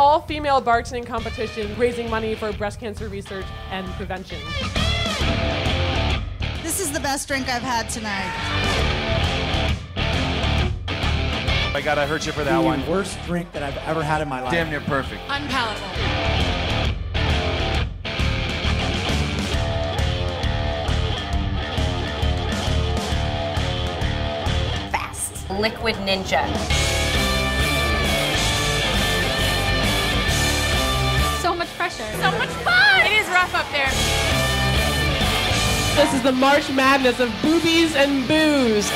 all female bartending competition raising money for breast cancer research and prevention. This is the best drink I've had tonight. Oh I gotta hurt you for that the one. worst drink that I've ever had in my life. Damn near perfect. Unpalatable. Fast. Liquid Ninja. This is the March Madness of boobies and booze.